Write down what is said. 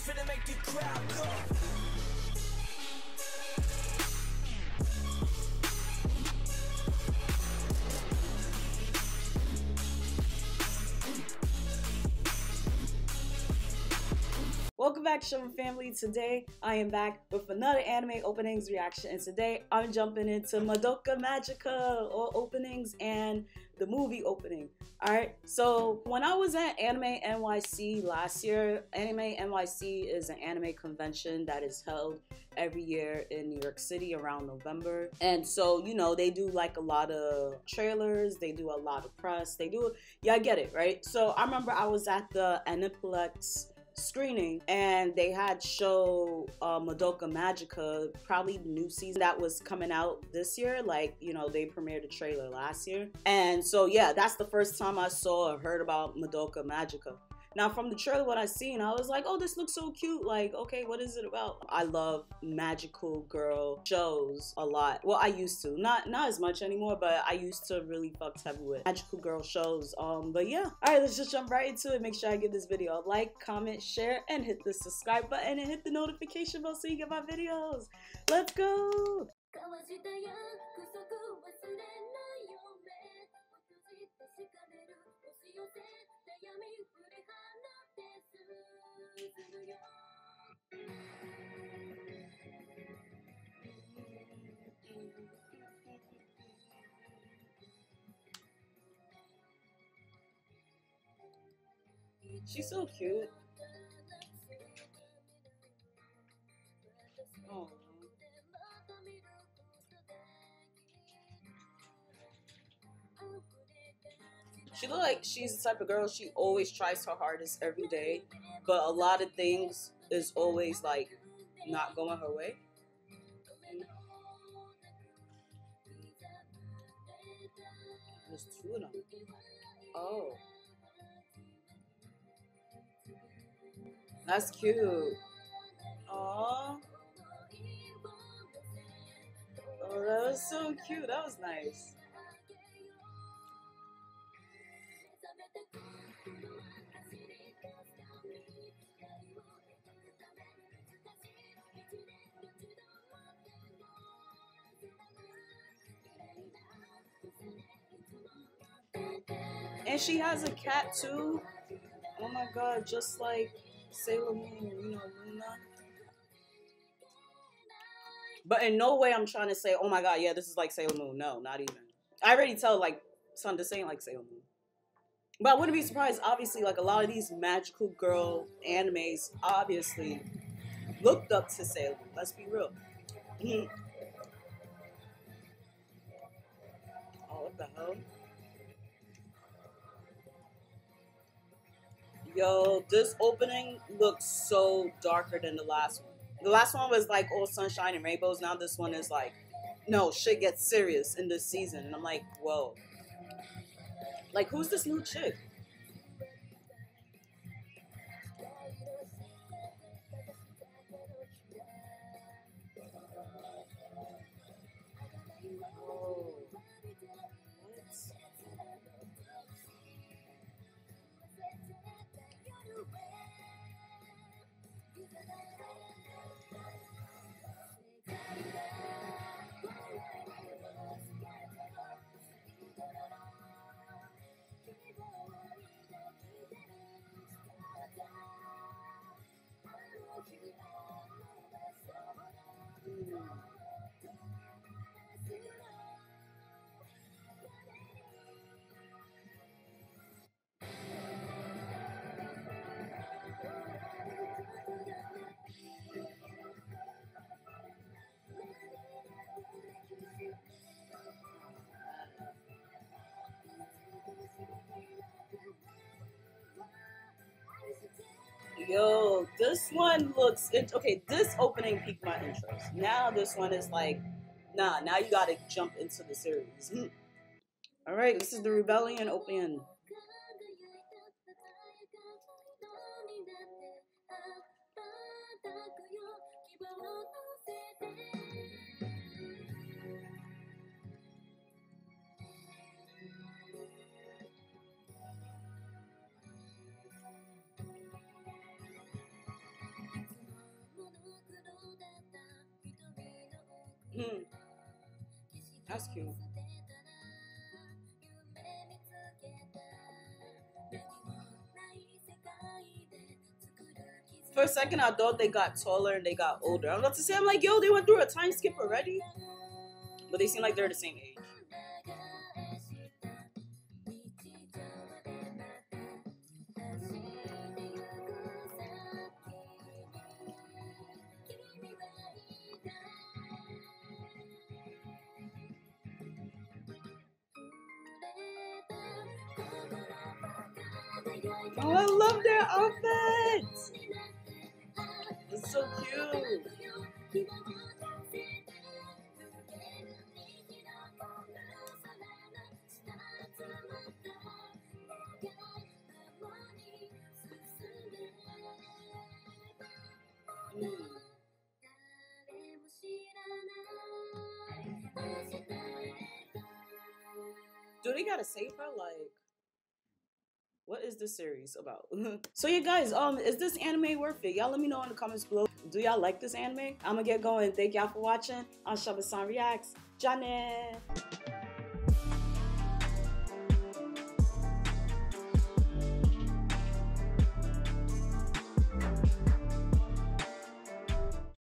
finna make the crowd go. Welcome back, Shama Family. Today I am back with another anime openings reaction, and today I'm jumping into Madoka Magica all openings and the movie opening. Alright, so when I was at Anime NYC last year, Anime NYC is an anime convention that is held every year in New York City around November. And so, you know, they do like a lot of trailers, they do a lot of press, they do, yeah, I get it, right? So I remember I was at the Aniplex screening and they had show uh, Madoka Magica, probably the new season that was coming out this year. Like, you know, they premiered a trailer last year. And so, yeah, that's the first time I saw or heard about Madoka Magica. Now, from the trailer, what I seen, I was like, oh, this looks so cute. Like, okay, what is it about? I love magical girl shows a lot. Well, I used to, not not as much anymore, but I used to really fuck heavy with magical girl shows. Um, but yeah, all right, let's just jump right into it. Make sure I give this video a like, comment, share, and hit the subscribe button and hit the notification bell so you get my videos. Let's go. She's so cute. Oh. She look like she's the type of girl she always tries her hardest every day, but a lot of things is always like not going her way. There's two of them. Oh. That's cute. Aww. Oh, that was so cute. That was nice. And she has a cat too. Oh my god, just like Sailor Moon, you know, Luna. But in no way I'm trying to say, oh my god, yeah, this is like Sailor Moon. No, not even. I already tell like son this ain't like Sailor Moon. But I wouldn't be surprised, obviously, like a lot of these magical girl animes obviously looked up to Sailor Moon. Let's be real. Oh, what the hell? Yo, this opening looks so darker than the last one. The last one was like all sunshine and rainbows. Now this one is like, no, shit gets serious in this season. And I'm like, whoa. Like, who's this new chick? Yo, this one looks it, okay. This opening piqued my interest. Now this one is like, nah. Now you gotta jump into the series. Hmm. All right, this is the Rebellion opening.「Hmm. That's cute. For a second, I thought they got taller and they got older. I'm about to say, I'm like, yo, they went through a time skip already. But they seem like they're the same age. Oh, I love their outfits. It's so cute. Do they gotta save her? Like, what is this series about? so yeah, guys, um, is this anime worth it? Y'all let me know in the comments below. Do y'all like this anime? I'm gonna get going. Thank y'all for watching. I'm Shamasan Reacts. Janet.